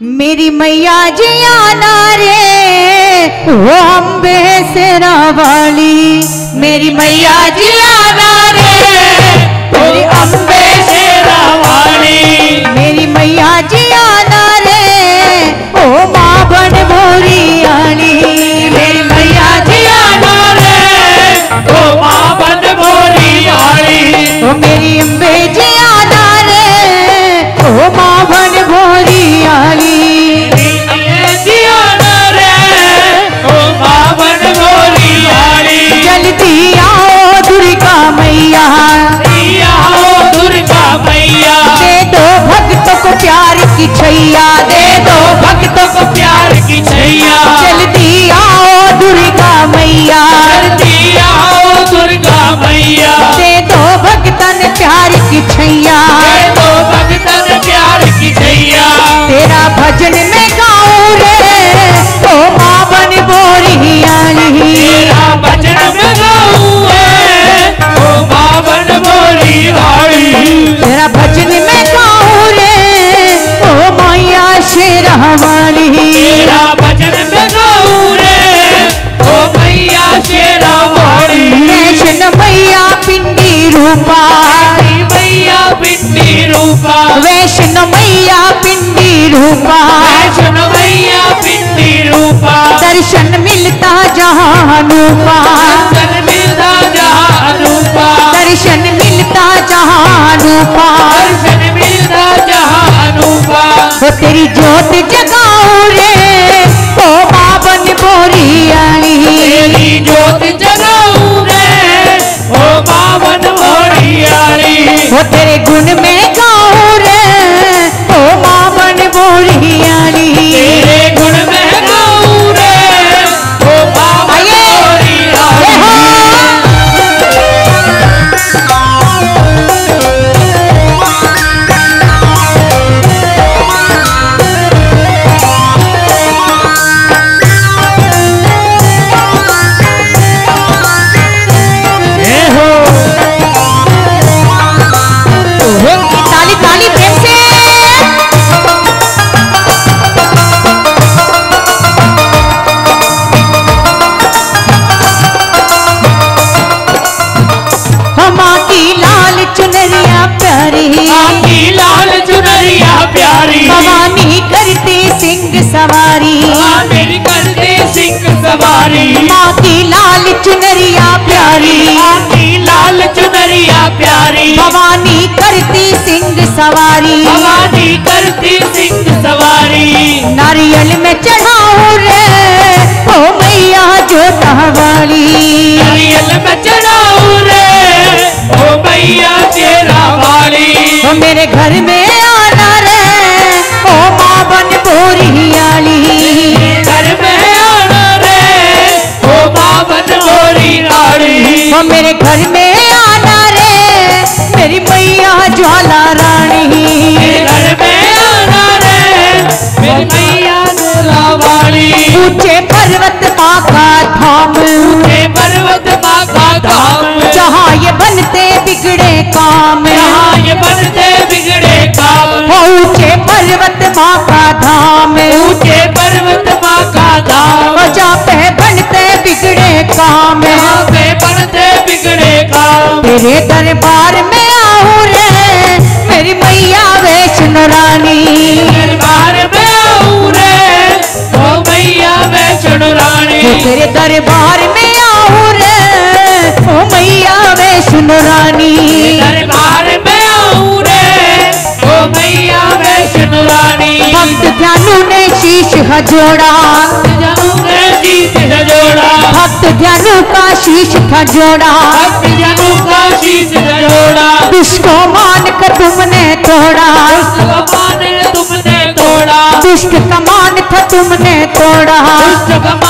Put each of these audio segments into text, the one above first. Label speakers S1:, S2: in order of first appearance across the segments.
S1: मेरी मैया जी आना रे ओ अम्बे सेरा वाली मेरी मैया जी आना रे मेरी अम्बे
S2: शेरा वाली
S1: मेरी मैया जी वैष्णो मैया पिंडी रूपा। वैष्णो मैया पिंडी रूपा। दर्शन मिलता जहाँ रूपा
S2: दर्शन मिलता जहाँ रूपा
S1: दर्शन मिलता जहाँ रूपा
S2: दर्शन मिलता जहाँ रूपा
S1: वो तेरी जोत जगाओ रे ओ बाबन बोरी आली
S2: तेरी जोत जगाऊं रे ओ पावन भोरी आली
S1: वो तेरे सवारी। माँ की लाल चुनरिया प्यारी।
S2: आकी लाल चुनरिया प्यारी।
S1: भवानी करती सिंह सवारी।
S2: भवानी करती सिंह सवारी।
S1: नारियल में चढ़ाओ रे ओ मैया जो वाली
S2: नारियल में चढ़ाऊं रे ओ मैया तेरा वाली
S1: मेरे घर में मैया रानी।
S2: घर में आना रे मेरी मैया
S1: ऊँचे पर्वत धाम।
S2: हे पर्वत धाम।
S1: जहाँ ये बनते बिगड़े काम।
S2: यहाँ ये बनते बिगड़े काम।
S1: ऊँचे पर्वत माँ का धाम।
S2: ऊँचे पर्वत माँ का धाम।
S1: जहाँ पे बनते बिगड़े काम।
S2: यहाँ पे बनते बिगड़े काम।
S1: तेरे दरबार
S2: दरबार में आऊँ रे। ओ मैया वैष्णो रानी।
S1: दरबार में आऊँ रे। ओ मैया वैष्णो रानी। भक्त ध्यानु ने शीश जोड़ा।
S2: जनों ने जीत जोड़ा।
S1: भक्त ध्यानु का शीश था जोड़ा।
S2: भक्त जनों का शीश जोड़ा।
S1: दुष्ट को मान कर तुमने तोड़ा।
S2: कमान तुमने तोड़ा।
S1: दुष्ट का मान था तुमने तोड़ा।
S2: दुष्ट कमान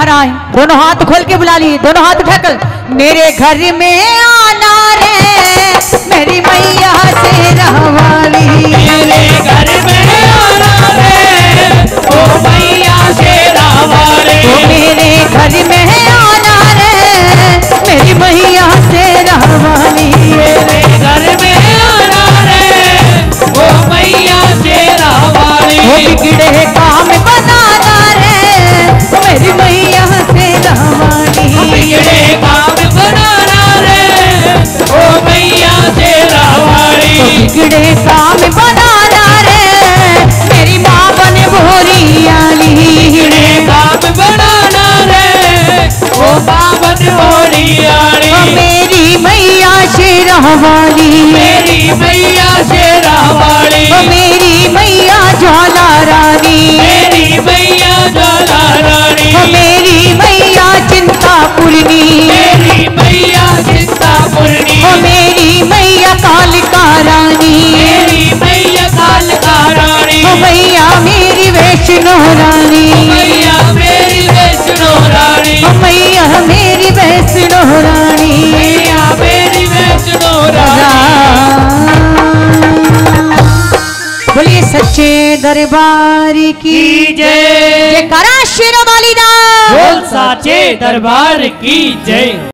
S1: घर आए। दोनों हाथ खोल के बुला लिए। दोनों हाथ उठाकर, मेरे घर में आना रे, मेरी मैया से रहवाली
S2: शेरा वाली
S1: मेरी मैया
S2: शेरा वाली।
S1: मेरी मैया ज्वाला रानी।
S2: मेरी मैया ज्वाला रानी।
S1: मेरी मैया चिंता पूर्णी
S2: मेरी मैया चिंता पूर्णी
S1: ओ मेरी मैया कालिका रानी।
S2: मेरी मैया काल का रानी
S1: मैया मेरी वैष्णो रानी। दरबार की
S2: जय। जय
S1: जयकारा शेरों वाली
S2: बोल साचे दरबार की जय।